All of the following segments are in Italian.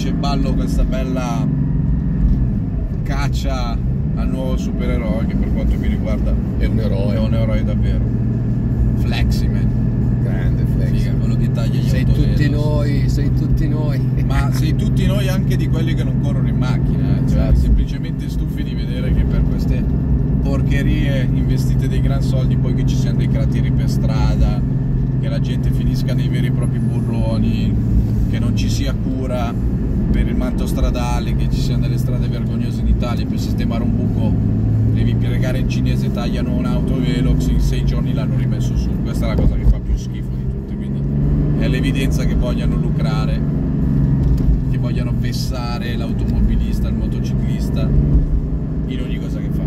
c'è in ballo questa bella caccia al nuovo supereroe che per quanto mi riguarda È un eroe. è un eroe davvero. Fleximan. Grande flex. Figa, quello che taglia gli Sei autovelox. tutti noi, sei tutti noi. Ma sei tutti noi anche di quelli che non corrono in macchina, eh? cioè Certo. semplicemente stufi di vedere che per queste porcherie investite dei gran soldi poi che ci siano dei crateri per strada, che la gente finisca nei veri e propri burroni, che non ci sia cura per il manto stradale, che ci siano delle strade vergognose in Italia per sistemare un buco devi pregare in cinese tagliano un autovelox in sei giorni l'hanno rimesso su questa è la cosa che fa più schifo di tutte quindi è l'evidenza che vogliano lucrare che vogliano vessare l'automobilista, il motociclista in ogni cosa che fa.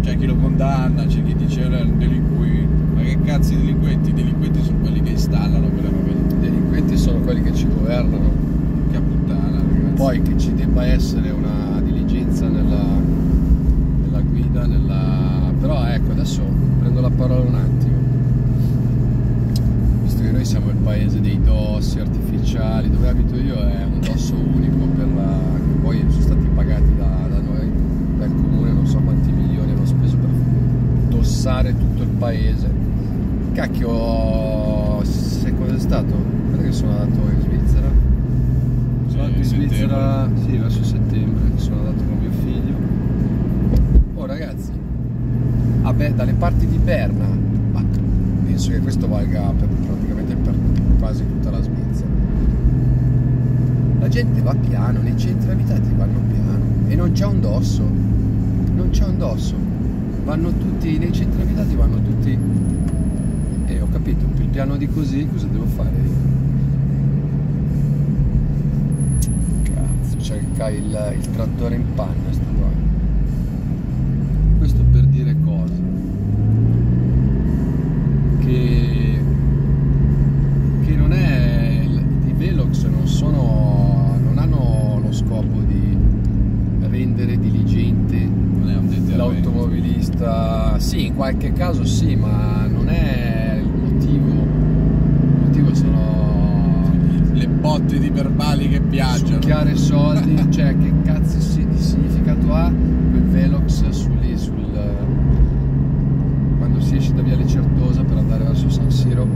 C'è chi lo condanna, c'è chi dice "Eh, delinqui, ma che cazzo di delinquenti? I delinquenti sono quelli che installano quelle robe lì. I delinquenti sono quelli che ci governano. Che puttana, ragazzi. Poi che ci debba essere una diligenza nella, nella guida, nella... però ecco adesso prendo la parola un attimo. Visto che noi siamo il paese dei dossi artificiali, dove abito io è un dosso unico per la... che poi sono stati pagati da, da noi, dal comune, non so quanti milioni hanno speso per dossare tutto il paese. Cacchio, sai cosa è stato? Che sono andato in Svizzera. Sono andato in. Svizzera, sì, verso settembre, sono andato con mio figlio. Oh ragazzi, vabbè, dalle parti di Berna, ma penso che questo valga per, praticamente per quasi tutta la Svizzera. La gente va piano, nei centri abitati vanno piano e non c'è un dosso, non c'è un dosso. Vanno tutti, nei centri abitati vanno tutti. E ho capito, più piano di così cosa devo fare io? C'è il, il- trattore in panna sto qua. Questo per dire cosa? Che, che non è. I Velox non sono. non hanno lo scopo di rendere diligente l'automobilista. Sì, in qualche caso sì, ma non è Le botte di verbali che piacciono. succhiare soldi, cioè che cazzo si- di significato ha quel Velox sul, lì, sul quando si esce da Viale Certosa per andare verso San Siro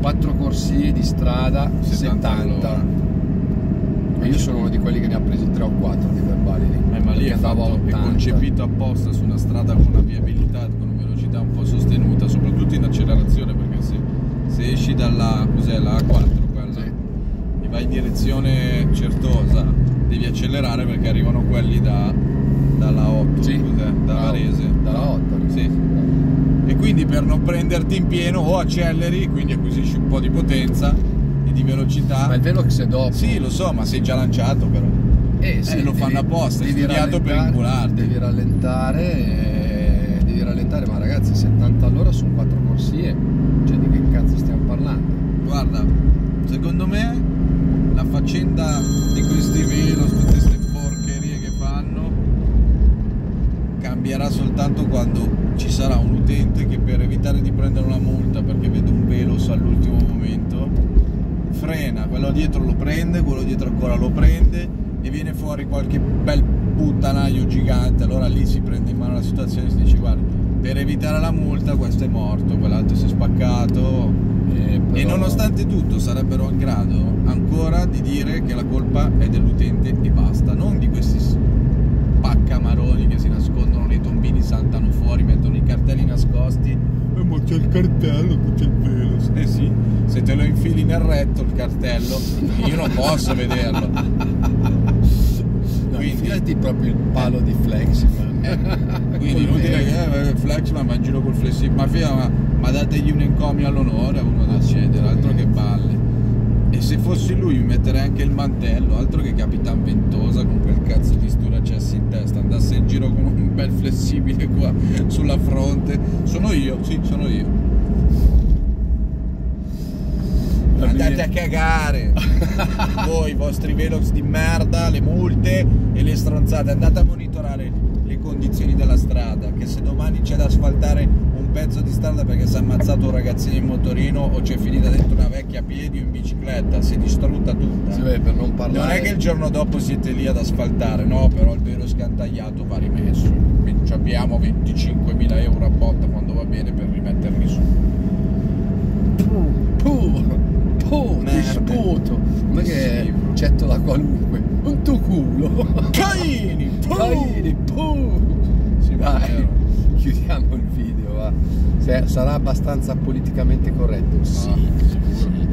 quattro corsie di strada 70 70, all'ora. e io sono uno di quelli che ne ha presi 3 o 4 di verbali lì Eh, ma lì è, fatto, è 80. concepito apposta su una strada con una viabilità, con una velocità un po' sostenuta, soprattutto in accelerazione, perché se, se esci dalla cos'è, la A4 quella, Sì. e vai in direzione certosa, devi accelerare perché arrivano quelli da, dalla 8, Sì. cos'è, da Dalla- Varese. dalla 8 Sì. E quindi per non prenderti in pieno o acceleri, quindi acquisisci un po' di potenza e di velocità. ma il Velox è dopo Sì, lo so, ma sei già lanciato però. Eh, sì, Eh, lo fanno apposta, è studiato per incularti. Devi rallentare, eh, devi rallentare, ma ragazzi 70 all'ora su 4 corsie, cioè di che cazzo stiamo parlando? Guarda, secondo me cambierà soltanto quando ci sarà un utente che per evitare di prendere una multa perché vede un velos all'ultimo momento, frena, quello dietro lo prende, quello dietro ancora lo prende e viene fuori qualche bel puttanaio gigante, allora lì si prende in mano la situazione e si dice guarda, per evitare la multa questo è morto, quell'altro si è spaccato, Eh, e però- nonostante tutto sarebbero in grado ancora di dire che la colpa è dell'utente e basta, non di questi spaccamaroni che si nascondono nei tombini, saltano fuori, mettono i cartelli nascosti. Eh, ma c'è il cartello, qui c'è il velo. Eh sì, se te lo infili nel retto il cartello, io non posso vederlo. No, quindi- infilati proprio il palo di Fleximan. Quindi Col inutile che eh, flex ma in giro col flessibile. Ma, ma, ma dategli un encomio all'onore a uno da cedere, altro che. E se fossi lui mi metterei anche il mantello, altro che Capitan Ventosa con quel cazzo di sturacessi in testa, andasse in giro con un bel flessibile qua sulla fronte. Sono io, sì, sono io. Andate a cagare! Voi, i vostri velox di merda, le multe e le stronzate, andate a monitorare le condizioni della strada, che se domani c'è da asfaltare un pezzo di strada perché si è ammazzato un ragazzino in motorino o c'è finita dentro una vecchia a piedi o in bicicletta, si è distrutto fatta tutta. Sì, beh, non. Non è che il giorno dopo siete lì ad asfaltare, no, però il vero scantagliato va rimesso. Quindi abbiamo 25.000 euro a botta quando va bene per rimetterli su. Puh, puh, puh, ti sputo. Ma che Sì. cetto da qualunque. Un tuo culo. Caini! Caini, puh. Sì, è Dai, chiudiamo il video, va. Sarà abbastanza politicamente corretto? Sì. Ah, sicuro. Sì,